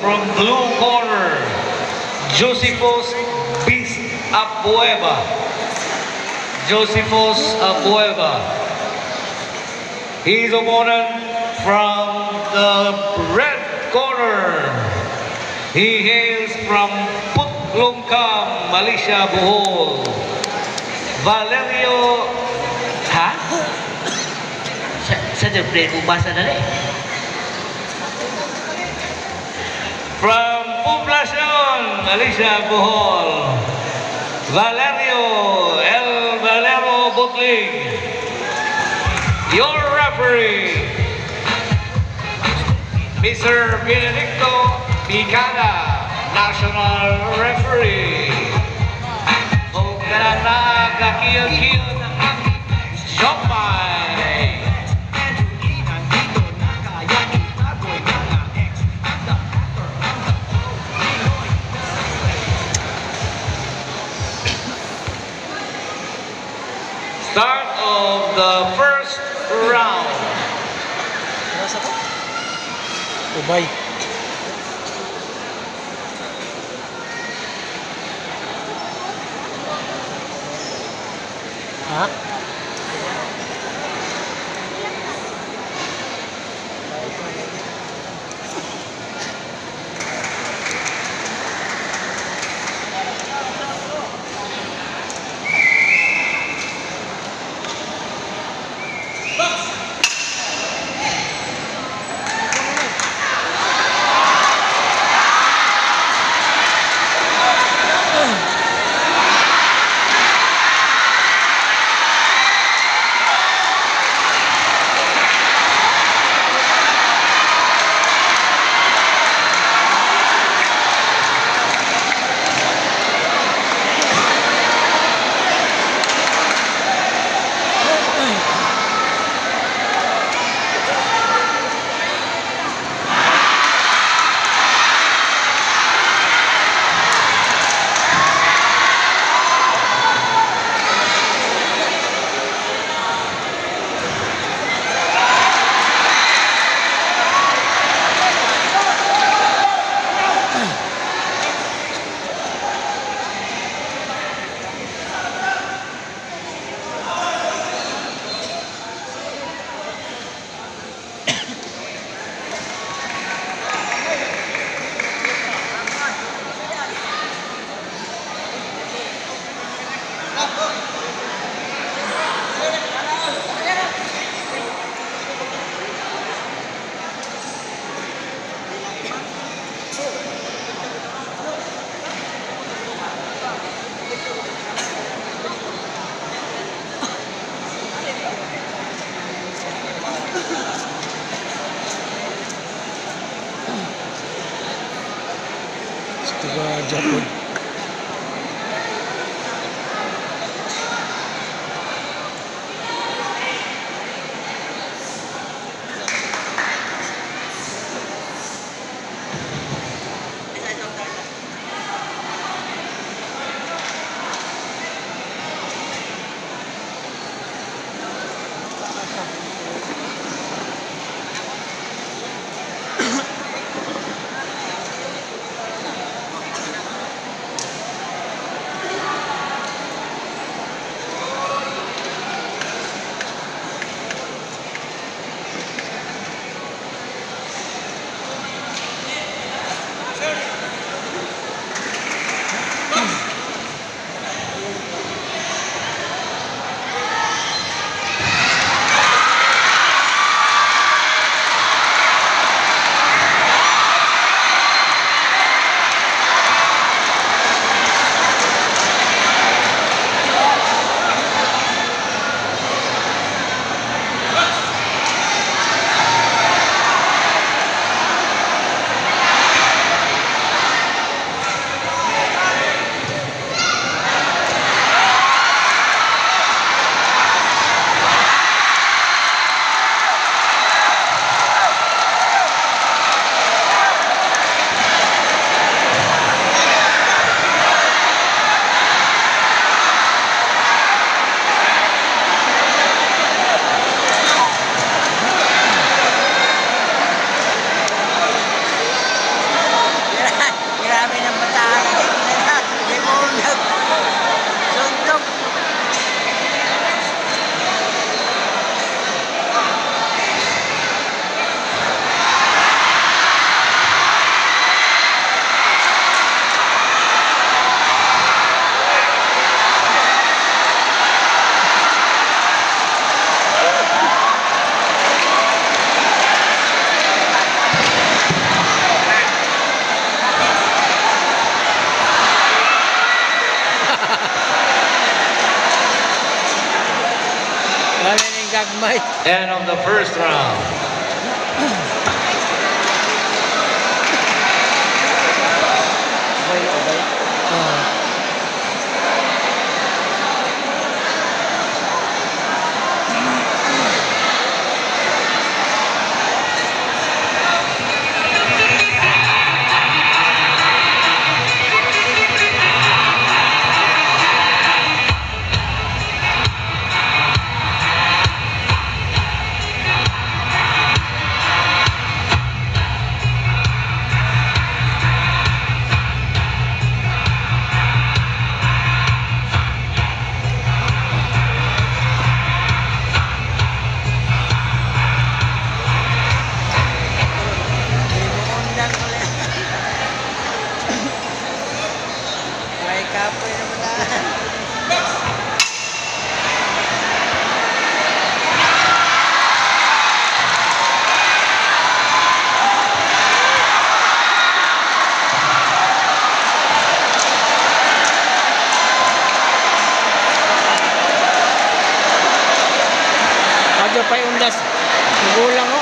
from blue corner, Josepos Bis Abueva. Josepos Abueva. His opponent from the red corner. He hails from Putlongcam, Alicia, Bohol. Valerio, ha? Sa, sa play mo basa na From Poblacion, Alicia, Bohol. Valerio El Valero Butling. Your referee, Mr. Benedicto Picada, National Referee. Huwag ka na Start of the first round. Ubay. Ha? Tiga Japonais. End of the first round. Radyo Payundas. Magulang ako.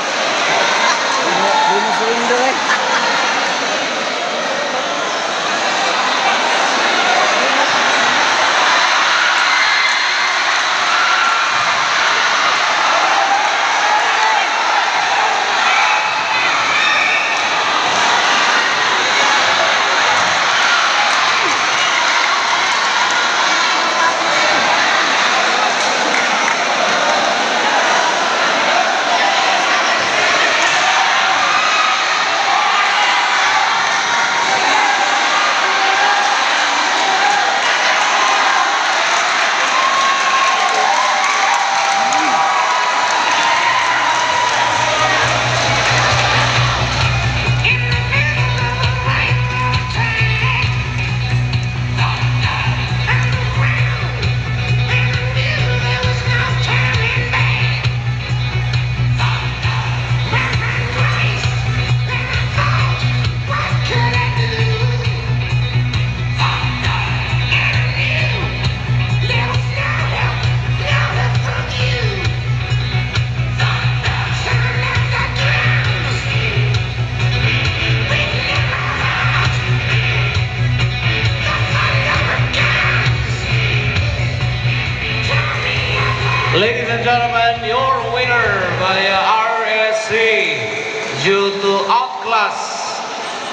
Your winner by uh, RSC due to outclass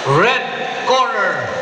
red corner